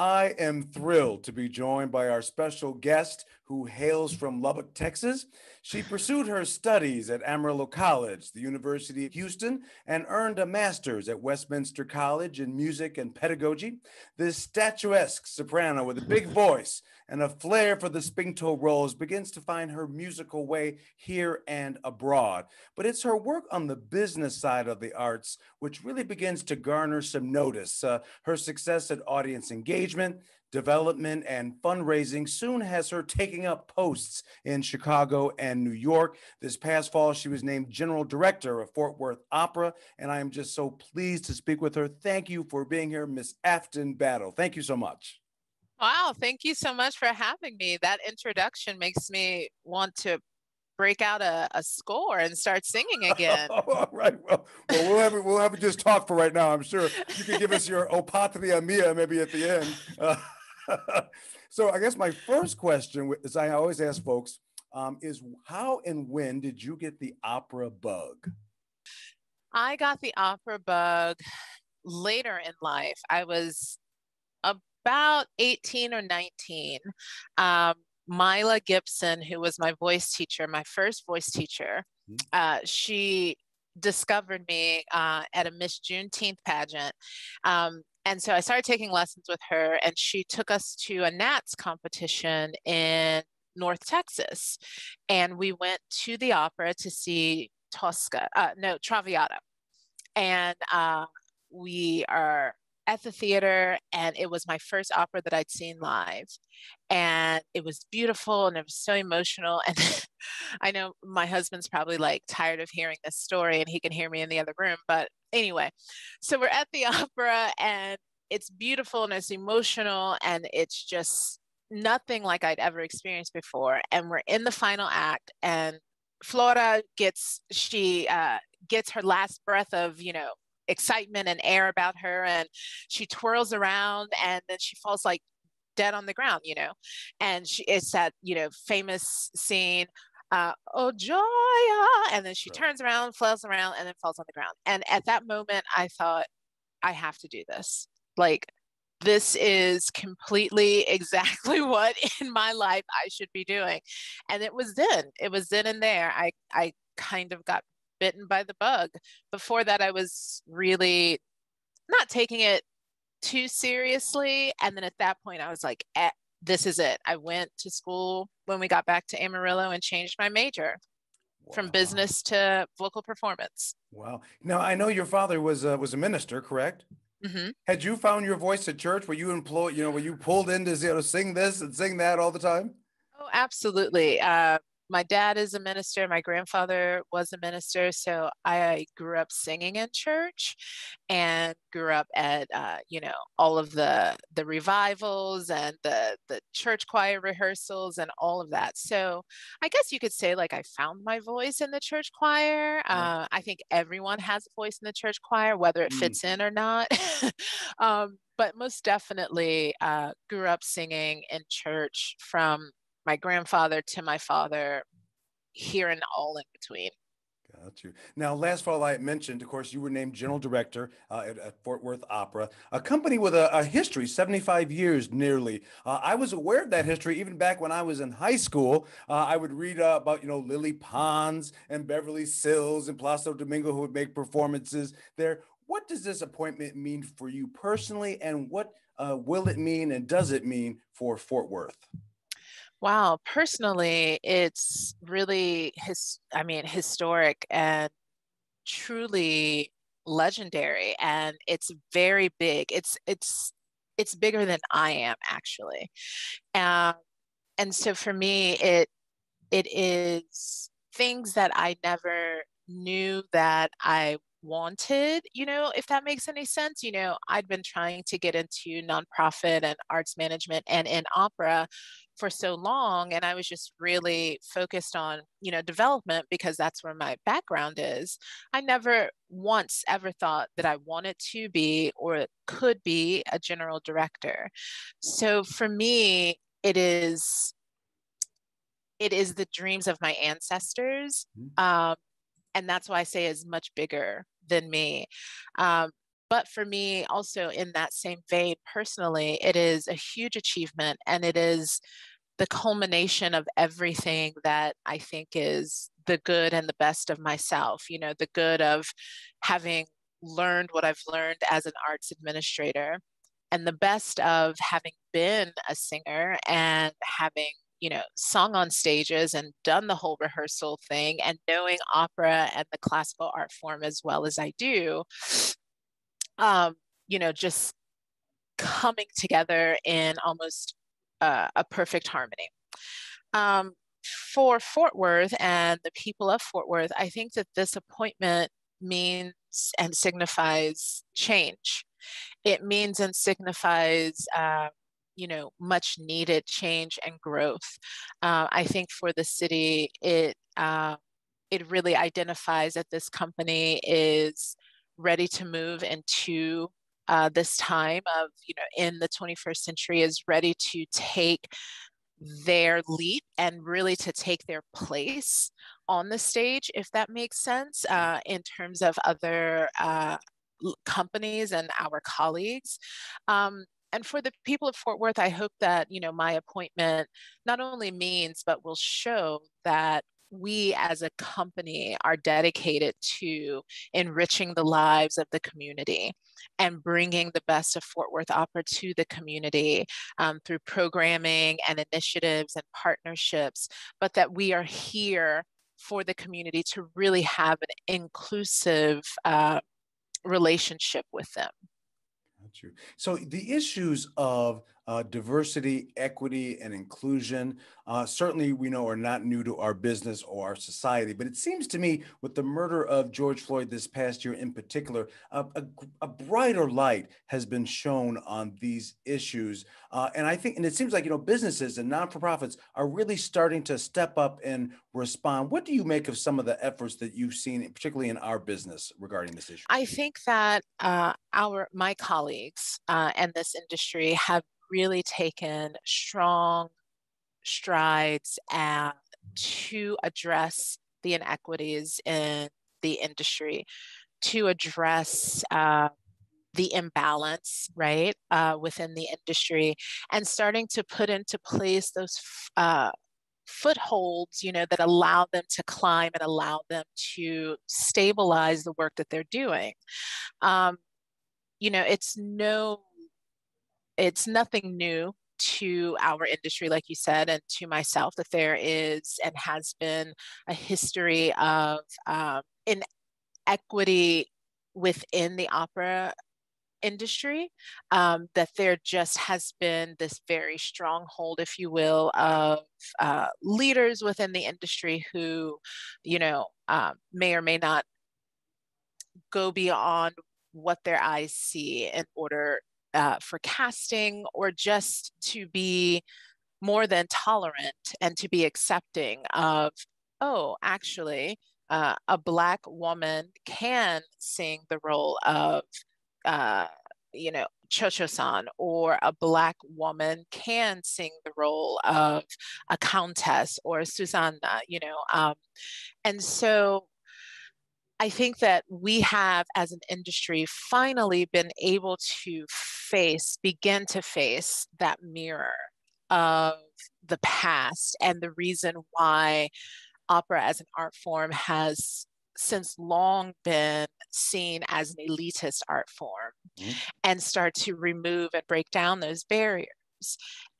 I am thrilled to be joined by our special guest who hails from Lubbock, Texas. She pursued her studies at Amarillo College, the University of Houston, and earned a master's at Westminster College in music and pedagogy. This statuesque soprano with a big voice and a flair for the spinto roles begins to find her musical way here and abroad. But it's her work on the business side of the arts which really begins to garner some notice. Uh, her success at audience engagement, development, and fundraising soon has her taking up posts in Chicago and New York. This past fall, she was named General Director of Fort Worth Opera, and I am just so pleased to speak with her. Thank you for being here, Miss Afton Battle. Thank you so much. Wow, thank you so much for having me. That introduction makes me want to break out a, a score and start singing again. All right. Well, well, we'll have we'll have just talk for right now. I'm sure you can give us your O Patria Mia maybe at the end. Uh, so I guess my first question, as I always ask folks, um, is how and when did you get the opera bug? I got the opera bug later in life. I was about 18 or 19. Um, Mila Gibson, who was my voice teacher, my first voice teacher, mm-hmm. uh, she discovered me uh, at a Miss Juneteenth pageant. Um, and so I started taking lessons with her, and she took us to a NATS competition in North Texas. And we went to the opera to see Tosca, uh, no, Traviata. And uh, we are at the theater, and it was my first opera that I'd seen live. And it was beautiful and it was so emotional. And I know my husband's probably like tired of hearing this story, and he can hear me in the other room. But anyway, so we're at the opera, and it's beautiful and it's emotional and it's just nothing like I'd ever experienced before. And we're in the final act and Flora gets she uh, gets her last breath of you know excitement and air about her and she twirls around and then she falls like dead on the ground you know and she it's that you know famous scene uh, oh joy and then she turns around flails around and then falls on the ground and at that moment i thought i have to do this like, this is completely exactly what in my life I should be doing. And it was then, it was then and there. I, I kind of got bitten by the bug. Before that, I was really not taking it too seriously. And then at that point, I was like, eh, this is it. I went to school when we got back to Amarillo and changed my major wow. from business to vocal performance. Wow. Now I know your father was uh, was a minister, correct? Mm-hmm. Had you found your voice at church? Were you employed? You know, were you pulled in to you know, sing this and sing that all the time? Oh, absolutely. Uh, my dad is a minister my grandfather was a minister so i grew up singing in church and grew up at uh, you know all of the the revivals and the the church choir rehearsals and all of that so i guess you could say like i found my voice in the church choir uh, i think everyone has a voice in the church choir whether it mm. fits mm. in or not um, but most definitely uh, grew up singing in church from my grandfather to my father here and all in between. Got you. Now, last fall, I mentioned, of course, you were named general director uh, at, at, Fort Worth Opera, a company with a, a history, 75 years nearly. Uh, I was aware of that history even back when I was in high school. Uh, I would read about, you know, Lily Pons and Beverly Sills and Placido Domingo who would make performances there. What does this appointment mean for you personally, and what uh, will it mean and does it mean for Fort Worth? Wow, personally, it's really his I mean historic and truly legendary and it's very big. It's it's it's bigger than I am actually. Um, and so for me it it is things that I never knew that I wanted, you know, if that makes any sense. You know, I'd been trying to get into nonprofit and arts management and in opera for so long and i was just really focused on you know development because that's where my background is i never once ever thought that i wanted to be or could be a general director so for me it is it is the dreams of my ancestors mm-hmm. um, and that's why i say is much bigger than me um, but for me, also in that same vein, personally, it is a huge achievement and it is the culmination of everything that I think is the good and the best of myself. You know, the good of having learned what I've learned as an arts administrator, and the best of having been a singer and having you know sung on stages and done the whole rehearsal thing and knowing opera and the classical art form as well as i do um, you know just coming together in almost uh, a perfect harmony. Um, for fort worth and the people of fort worth i think that this appointment means and signifies change. It means and signifies uh, you know much needed change and growth uh, i think for the city it uh, it really identifies that this company is ready to move into uh, this time of you know in the 21st century is ready to take their leap and really to take their place on the stage if that makes sense uh, in terms of other uh, companies and our colleagues. Um, and for the people of Fort Worth, I hope that you know my appointment not only means but will show that we as a company are dedicated to enriching the lives of the community and bringing the best of Fort Worth Opera to the community um, through programming and initiatives and partnerships, but that we are here for the community to really have an inclusive uh, relationship with them. You. So the issues of uh, diversity, equity, and inclusion uh, certainly we know are not new to our business or our society. But it seems to me, with the murder of George Floyd this past year in particular, a, a brighter light has been shown on these issues. Uh, and I think, and it seems like you know, businesses and non-for-profits are really starting to step up and respond. What do you make of some of the efforts that you've seen, particularly in our business, regarding this issue? I think that uh, our my colleagues uh, and this industry have really taken strong strides and to address the inequities in the industry, to address uh, the imbalance, right, uh, within the industry, and starting to put into place those uh, footholds, you know, that allow them to climb and allow them to stabilize the work that they're doing. Um, you know, it's no it's nothing new to our industry, like you said, and to myself, that there is and has been a history of um, inequity within the opera industry, um, that there just has been this very stronghold, if you will, of uh, leaders within the industry who, you know, um, may or may not go beyond what their eyes see in order uh, for casting or just to be more than tolerant and to be accepting of, oh, actually, uh, a Black woman can sing the role of, uh, you know, Cho-Cho-san, or a Black woman can sing the role of a countess or Susanna, you know. Um, and so I think that we have, as an industry, finally been able to face, begin to face that mirror of the past and the reason why opera as an art form has since long been seen as an elitist art form mm-hmm. and start to remove and break down those barriers.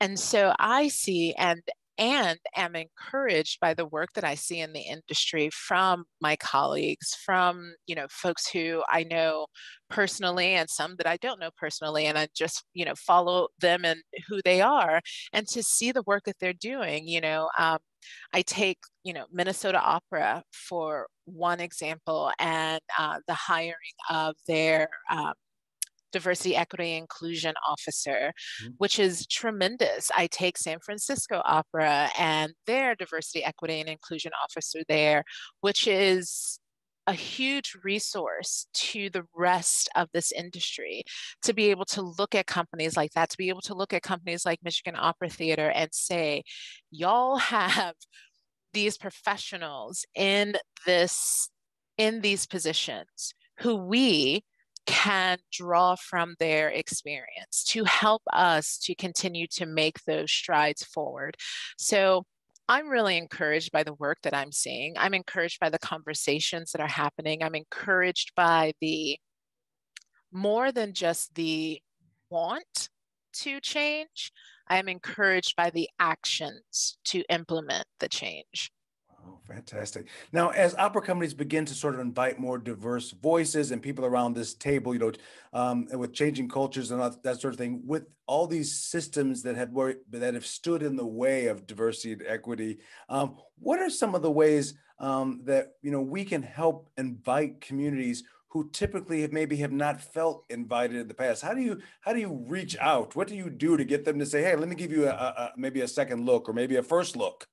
And so I see, and and am encouraged by the work that I see in the industry from my colleagues, from you know folks who I know personally and some that I don't know personally, and I just you know follow them and who they are, and to see the work that they're doing. You know, um, I take you know Minnesota Opera for one example, and uh, the hiring of their um, diversity, equity, inclusion officer, mm-hmm. which is tremendous. I take San Francisco Opera and their diversity, equity, and inclusion officer there, which is a huge resource to the rest of this industry to be able to look at companies like that, to be able to look at companies like Michigan Opera Theater and say, y'all have these professionals in this in these positions who we can draw from their experience to help us to continue to make those strides forward. So I'm really encouraged by the work that I'm seeing. I'm encouraged by the conversations that are happening. I'm encouraged by the more than just the want to change. I'm encouraged by the actions to implement the change. Fantastic. Now, as opera companies begin to sort of invite more diverse voices and people around this table, you know, um, with changing cultures and that sort of thing, with all these systems that have that have stood in the way of diversity and equity, um, what are some of the ways um, that you know we can help invite communities who typically have maybe have not felt invited in the past? How do you how do you reach out? What do you do to get them to say, "Hey, let me give you a, a maybe a second look or maybe a first look"?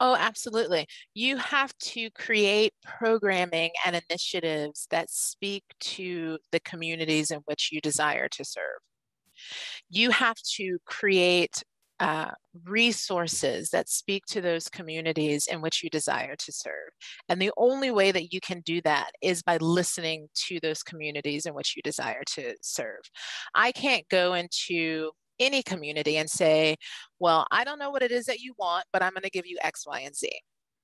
Oh, absolutely. You have to create programming and initiatives that speak to the communities in which you desire to serve. You have to create uh, resources that speak to those communities in which you desire to serve. And the only way that you can do that is by listening to those communities in which you desire to serve. I can't go into any community and say, well, I don't know what it is that you want, but I'm going to give you X, Y, and Z.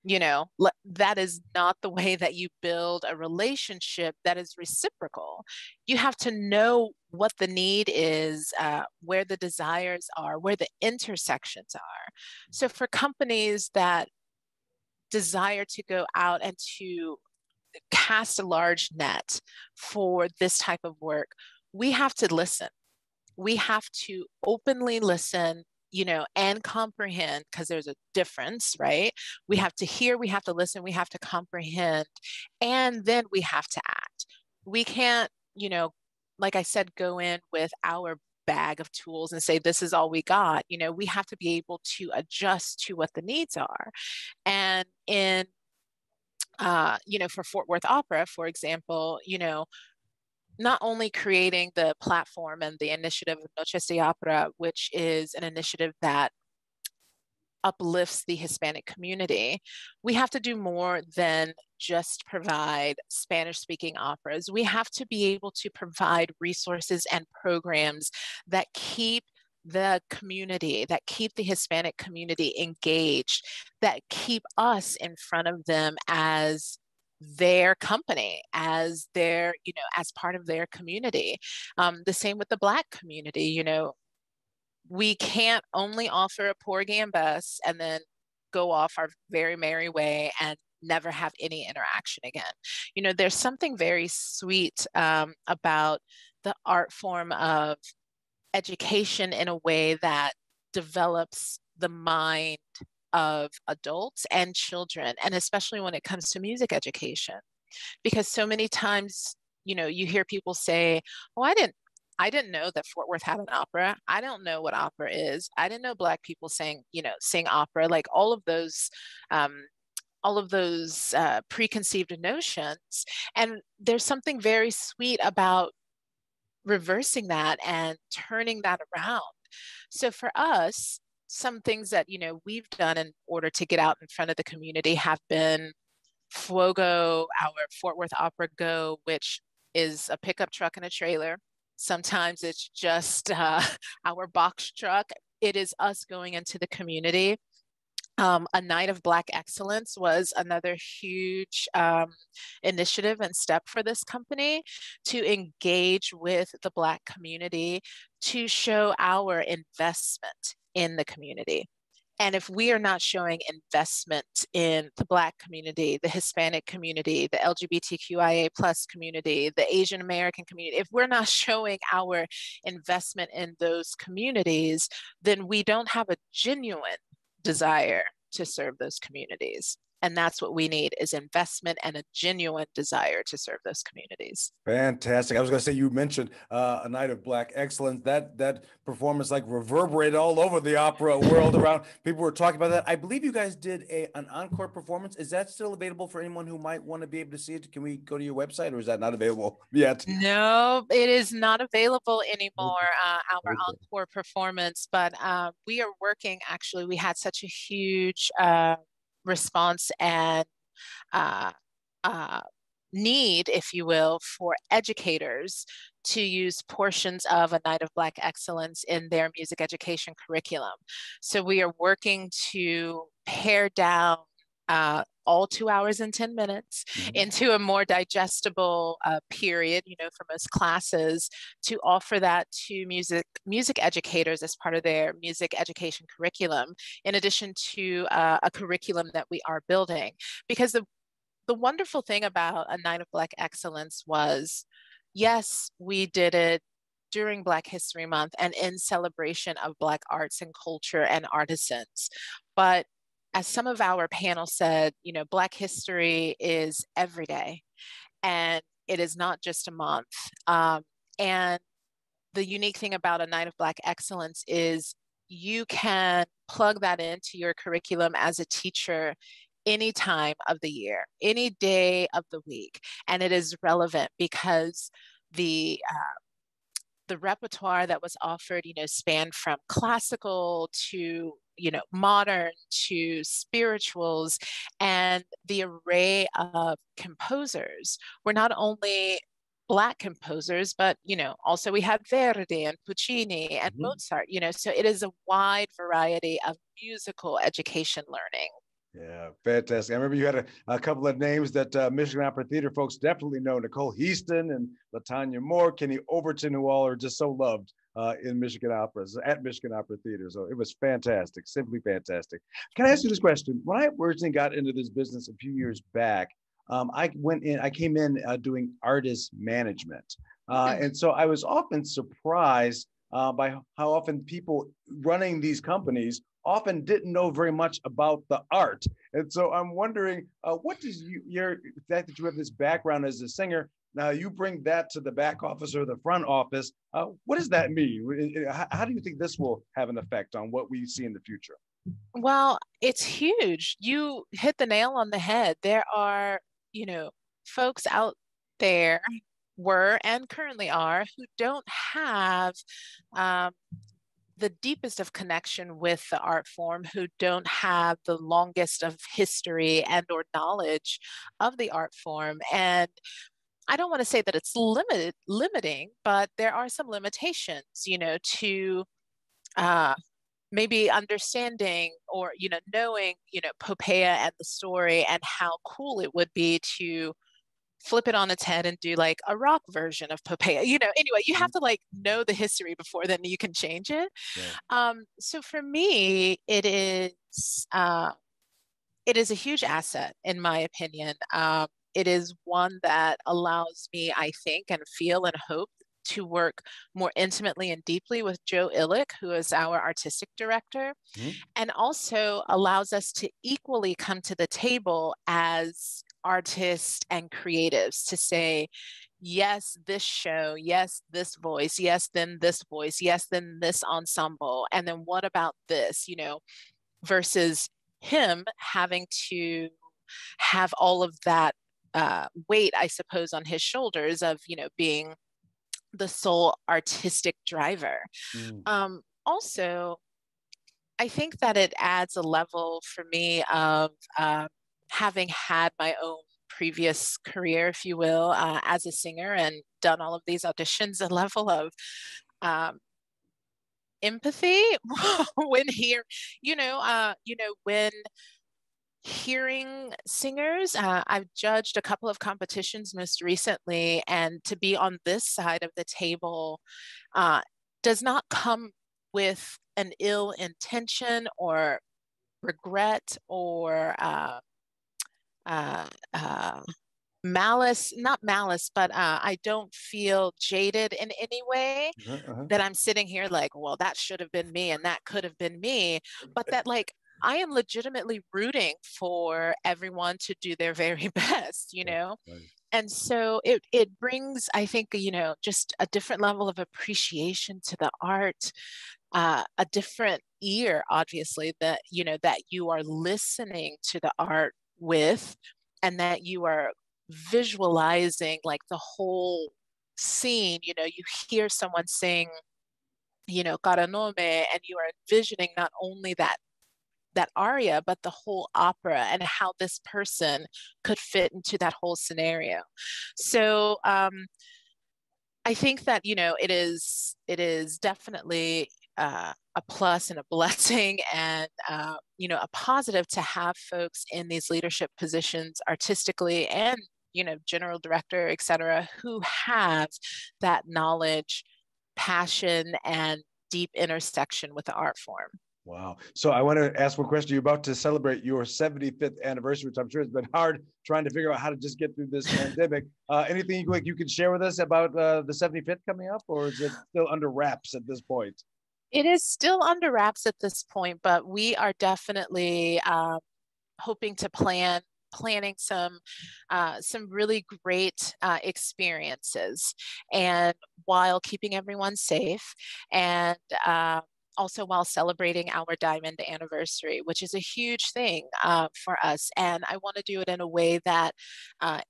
You know, that is not the way that you build a relationship that is reciprocal. You have to know what the need is, uh, where the desires are, where the intersections are. So, for companies that desire to go out and to cast a large net for this type of work, we have to listen we have to openly listen you know and comprehend because there's a difference right? We have to hear we have to listen we have to comprehend and then we have to act. We can't you know like i said go in with our bag of tools and say this is all we got. You know we have to be able to adjust to what the needs are. And in uh, you know for fort worth opera for example you know not only creating the platform and the initiative of Noches de Opera, which is an initiative that uplifts the Hispanic community, we have to do more than just provide Spanish speaking operas. We have to be able to provide resources and programs that keep the community, that keep the Hispanic community engaged, that keep us in front of them as their company as their you know as part of their community. Um, the same with the black community you know we can't only offer a Porgy and Bess and then go off our very merry way and never have any interaction again. You know there's something very sweet um, about the art form of education in a way that develops the mind of adults and children, and especially when it comes to music education. Because so many times, you know, you hear people say, Oh, I didn't I didn't know that Fort Worth had an opera. I don't know what opera is. I didn't know Black people saying, you know, sing opera. Like all of those, um, all of those uh, preconceived notions. And there's something very sweet about reversing that and turning that around. So for us, some things that you know we've done in order to get out in front of the community have been FWOGO, our Fort Worth Opera Go, which is a pickup truck and a trailer. Sometimes it's just uh, our box truck. It is us going into the community. Um, a night of Black excellence was another huge um, initiative and step for this company to engage with the Black community to show our investment in the community. And if we are not showing investment in the Black community, the Hispanic community, the LGBTQIA plus community, the Asian American community, if we're not showing our investment in those communities, then we don't have a genuine desire to serve those communities and that's what we need is investment and a genuine desire to serve those communities. Fantastic. I was going to say you mentioned uh, a night of black excellence. That that performance like reverberated all over the opera world around. People were talking about that. I believe you guys did a an encore performance. Is that still available for anyone who might want to be able to see it? Can we go to your website or is that not available yet? No it is not available anymore uh, our okay. encore performance but uh, we are working actually we had such a huge uh, response and uh, uh, need, if you will, for educators to use portions of a Night of Black Excellence in their music education curriculum. So we are working to pare down uh, all two hours and 10 minutes mm-hmm. into a more digestible uh, period, you know, for most classes to offer that to music music educators as part of their music education curriculum, in addition to uh, a curriculum that we are building. Because the the wonderful thing about a night of Black excellence was, yes, we did it during Black History Month and in celebration of Black arts and culture and artisans. But as some of our panel said, you know, Black history is every day and it is not just a month. Um, and the unique thing about a Night of Black Excellence is you can plug that into your curriculum as a teacher any time of the year, any day of the week. And it is relevant because the uh, the repertoire that was offered, you know, spanned from classical to you know modern to spirituals and the array of composers were not only black composers but you know also we had verdi and puccini and mm-hmm. mozart you know so it is a wide variety of musical education learning yeah, fantastic. I remember you had a, a couple of names that uh, Michigan Opera Theater folks definitely know Nicole Heaston and Latonia Moore, Kenny Overton, who all are just so loved uh, in Michigan Operas at Michigan Opera Theater. So it was fantastic, simply fantastic. Can I ask you this question? When I originally got into this business a few years back, um, I went in, I came in uh, doing artist management. Uh, and so I was often surprised uh, by how often people running these companies often didn't know very much about the art. And so I'm wondering, uh, what does you, your fact that you have this background as a singer, now you bring that to the back office or the front office. Uh, what does that mean? How, how do you think this will have an effect on what we see in the future? Well, it's huge. You hit the nail on the head. There are, you know, folks out there were and currently are who don't have um, the deepest of connection with the art form who don't have the longest of history and or knowledge of the art form and I don't want to say that it's limited limiting, but there are some limitations, you know, to uh, maybe understanding or you know knowing you know Poppea and the story and how cool it would be to flip it on its head and do like a rock version of Poppea. You know, anyway, you have mm-hmm. to like know the history before then you can change it. Yeah. Um, so for me, it is uh, it is a huge asset in my opinion. Um, it is one that allows me, I think, and feel and hope to work more intimately and deeply with Joe Illick, who is our artistic director, mm-hmm. and also allows us to equally come to the table as artists and creatives to say, yes, this show, yes, this voice, yes, then this voice, yes, then this ensemble, and then what about this, you know, versus him having to have all of that uh, weight, I suppose, on his shoulders of, you know, being the sole artistic driver. Mm. Um, also, I think that it adds a level for me of uh, having had my own previous career, if you will, uh, as a singer and done all of these auditions, a level of um, empathy when here, you know, uh, you know, when hearing singers. Uh, I've judged a couple of competitions most recently, and to be on this side of the table uh, does not come with an ill intention or regret or uh, uh, uh malice not malice but uh, i don't feel jaded in any way uh-huh, uh-huh. that i'm sitting here like well that should have been me and that could have been me but that like I am legitimately rooting for everyone to do their very best, you know? Right. And so it, it brings, I think, you know, just a different level of appreciation to the art, uh, a different ear, obviously, that, you know, that you are listening to the art with and that you are visualizing like the whole scene. You know, you hear someone sing, you know, Caro Nome, and you are envisioning not only that that aria, but the whole opera and how this person could fit into that whole scenario. So um, I think that you know it is it is definitely uh, a plus and a blessing and uh, you know a positive to have folks in these leadership positions artistically and you know general director et cetera who have that knowledge passion and deep intersection with the art form Wow. So I want to ask one question. You're about to celebrate your 75th anniversary, which I'm sure has been hard trying to figure out how to just get through this pandemic. Uh, anything you, like you can share with us about uh, the 75th coming up, or is it still under wraps at this point? It is still under wraps at this point, but we are definitely um, hoping to plan planning some uh, some really great uh, experiences and while keeping everyone safe and uh, also while celebrating our diamond anniversary which is a huge thing uh, for us and i want to do it in a way that uh,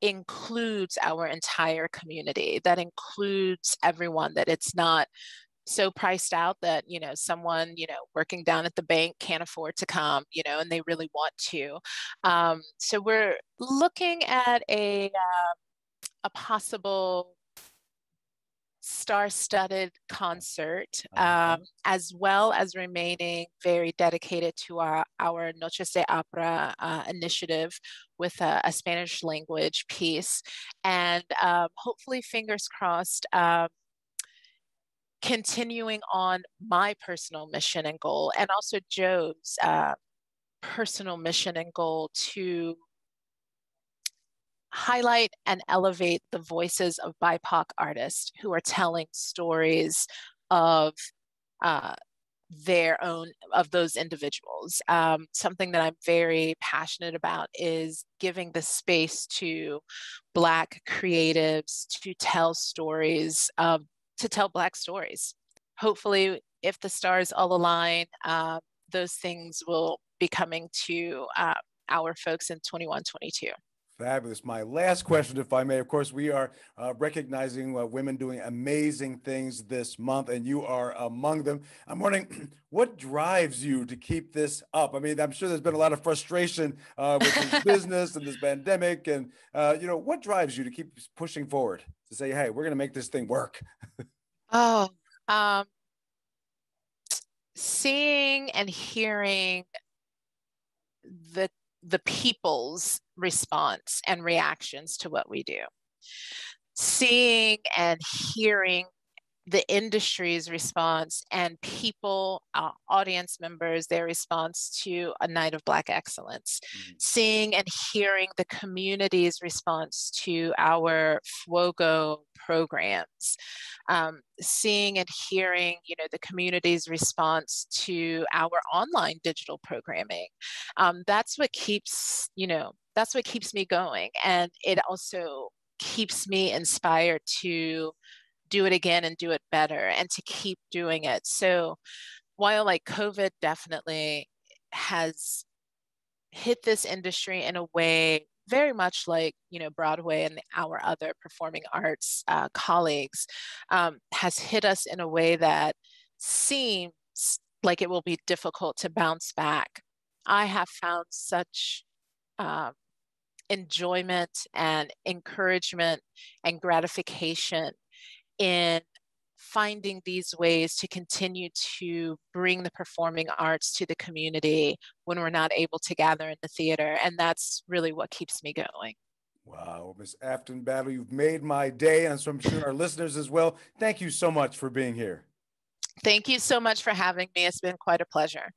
includes our entire community that includes everyone that it's not so priced out that you know someone you know working down at the bank can't afford to come you know and they really want to. Um, so we're looking at a uh, a possible star-studded concert uh-huh. um, as well as remaining very dedicated to our our noches de opera uh, initiative with a, a, spanish language piece and um, hopefully fingers crossed um, continuing on my personal mission and goal, and also Joe's uh, personal mission and goal to highlight and elevate the voices of BIPOC artists who are telling stories of uh, their own of those individuals. Um, something that I'm very passionate about is giving the space to Black creatives to tell stories of to tell Black stories. Hopefully, if the stars all align, uh, those things will be coming to uh, our folks in 21, 22. Fabulous. My last question, if I may. Of course, we are uh, recognizing uh, women doing amazing things this month, and you are among them. I'm wondering what drives you to keep this up? I mean, I'm sure there's been a lot of frustration uh, with this business and this pandemic. And, uh, you know, what drives you to keep pushing forward to say, hey, we're going to make this thing work? oh, um, seeing and hearing the the people's response and reactions to what we do. Seeing and hearing the industry's response and people, uh, audience members, their response to a night of Black excellence. Mm-hmm. Seeing and hearing the community's response to our FWOGO programs. Um, seeing and hearing, you know, the community's response to our online digital programming. Um, that's what keeps, you know, that's what keeps me going. And it also keeps me inspired to do it again and do it better and to keep doing it. So while like COVID definitely has hit this industry in a way very much like you know broadway and our other performing arts uh, colleagues um, has hit us in a way that seems like it will be difficult to bounce back i have found such um, enjoyment and encouragement and gratification in finding these ways to continue to bring the performing arts to the community when we're not able to gather in the theater. And that's really what keeps me going. Wow, Ms. Afton Battle, you've made my day, and so I'm sure our listeners as well. Thank you so much for being here. Thank you so much for having me. It's been quite a pleasure.